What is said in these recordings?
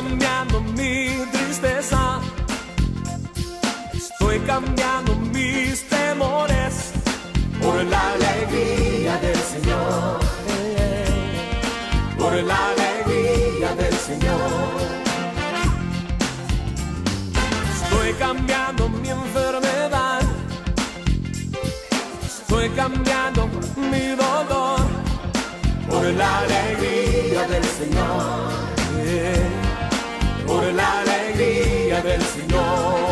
cambiando mi tristeza, estoy cambiando mis temores por la alegría del Señor, por la alegría del Señor. Estoy cambiando mi enfermedad, estoy cambiando mi dolor por la alegría del Señor. Del Señor.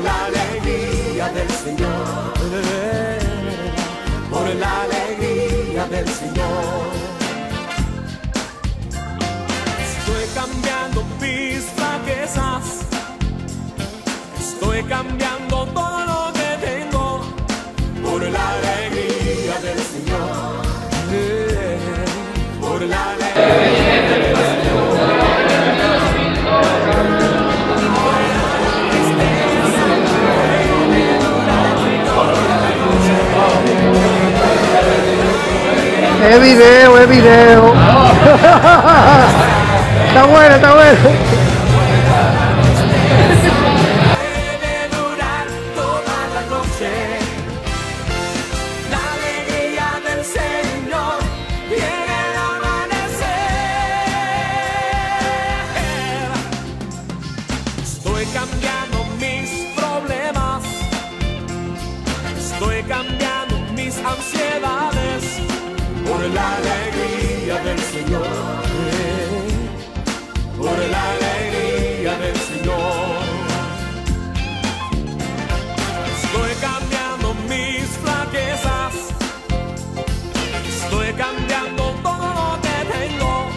La alegría del Señor. Por la alegría del Señor. Estoy cambiando mis flaquezas. Estoy cambiando todo lo que tengo por la alegría del Señor. Por la alegría. Es video, es video. está bueno, está bueno. Puede durar toda la noche. La alegría del Señor viene al amanecer. Estoy cambiando mis problemas. Estoy cambiando mis ansiedades la alegría del Señor. Por la alegría del Señor. Estoy cambiando mis flaquezas. Estoy cambiando todo lo que tengo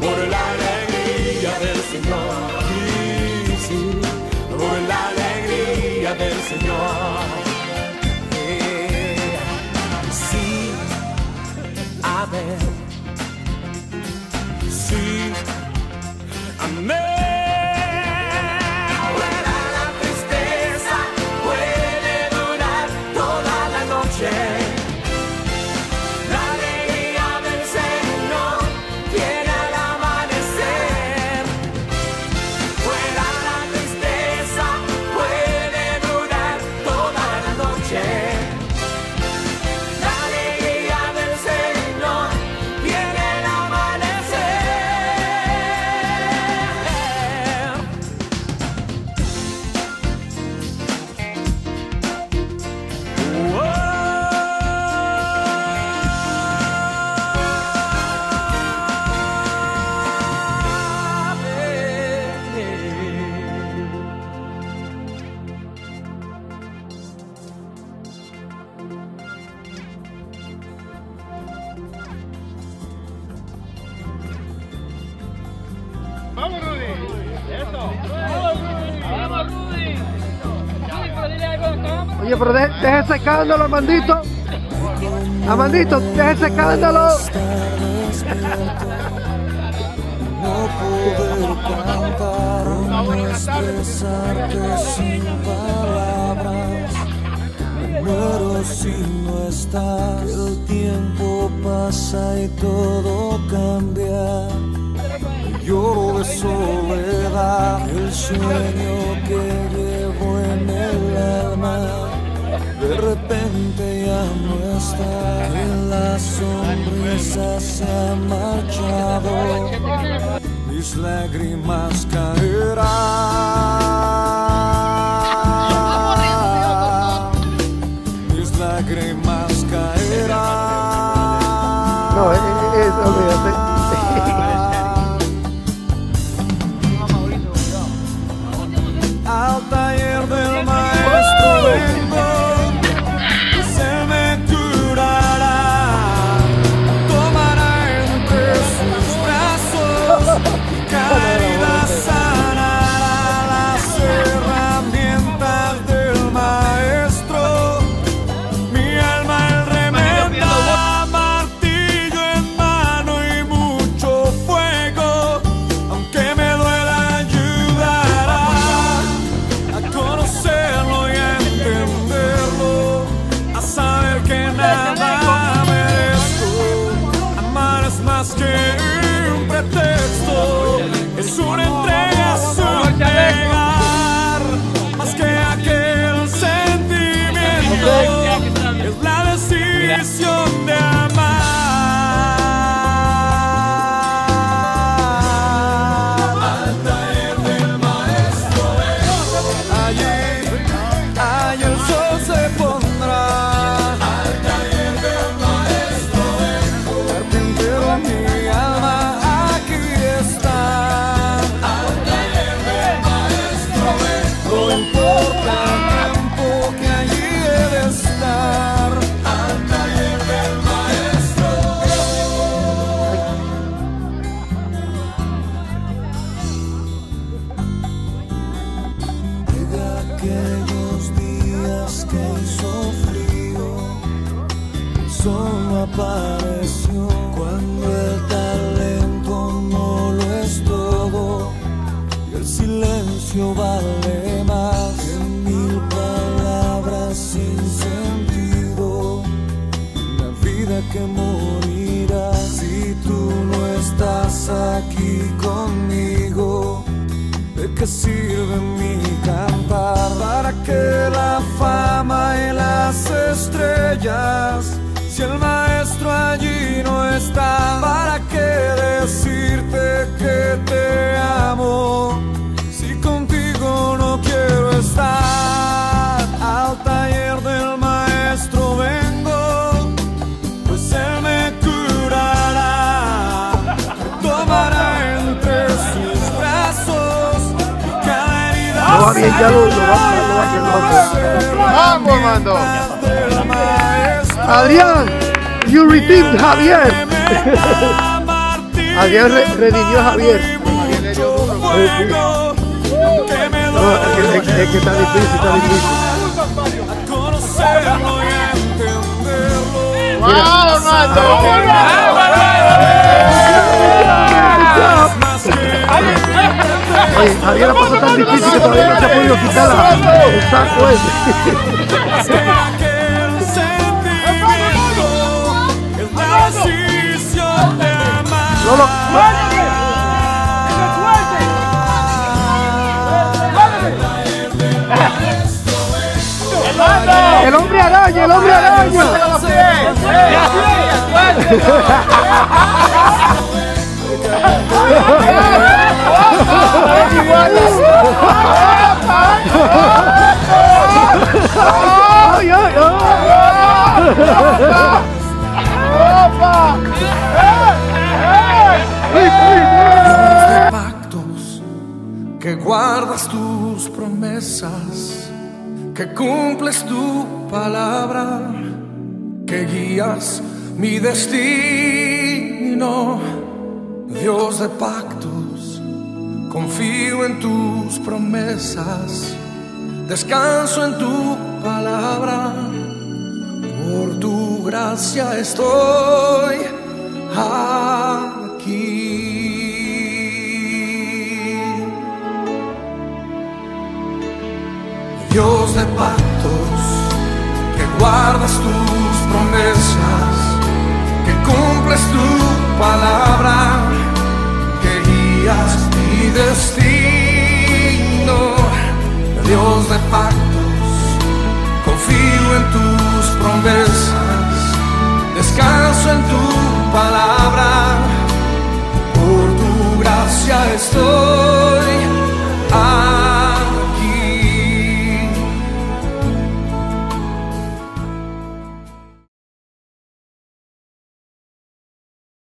por la alegría del Señor. Sí, por la alegría del Señor. A Vamos, Rudy. Eso. Vamos, Rudy. Oye, pero deje, deje secándolo, Amandito. Amandito, deje secándolo. No poder cantar, no expresarte sin palabras. Me muero si no estás. El tiempo pasa y todo cambia. Lloro de soledad, el sueño que llevo en el alma. De repente ya no está, que la sonrisa se ha marchado mis lágrimas caerán. Silencio vale más que mil palabras sin sentido. Una vida que morirá si tú no estás aquí conmigo. ¿De qué sirve mi cantar? ¿Para que la fama y las estrellas? Si el maestro allí no está, ¿para qué decirte que te amo? Va bien, ya lo- lo va- lo va- lo va a Vamos, Armando. del maestro Adrián, you redeemed Javier. Adrián re- redimió a Javier. No, es que, es que- es que está difícil, está difícil. Oye, Javier la pasó tan difícil que todavía no se ha podido quitar la- el saco ese. aquel sentimiento es la decisión de amar. No lo- El hombre araña, el hombre araña. Ay, ay, ay. pactos, que guardas tus promesas, que cumples tu palabra, que guías mi destino. Dios de pactos, confío en tus promesas, descanso en tu palabra. Por tu gracia estoy aquí. Dios de pactos, que guardas tus promesas, que cumples tu palabra, destino. Dios de pactos,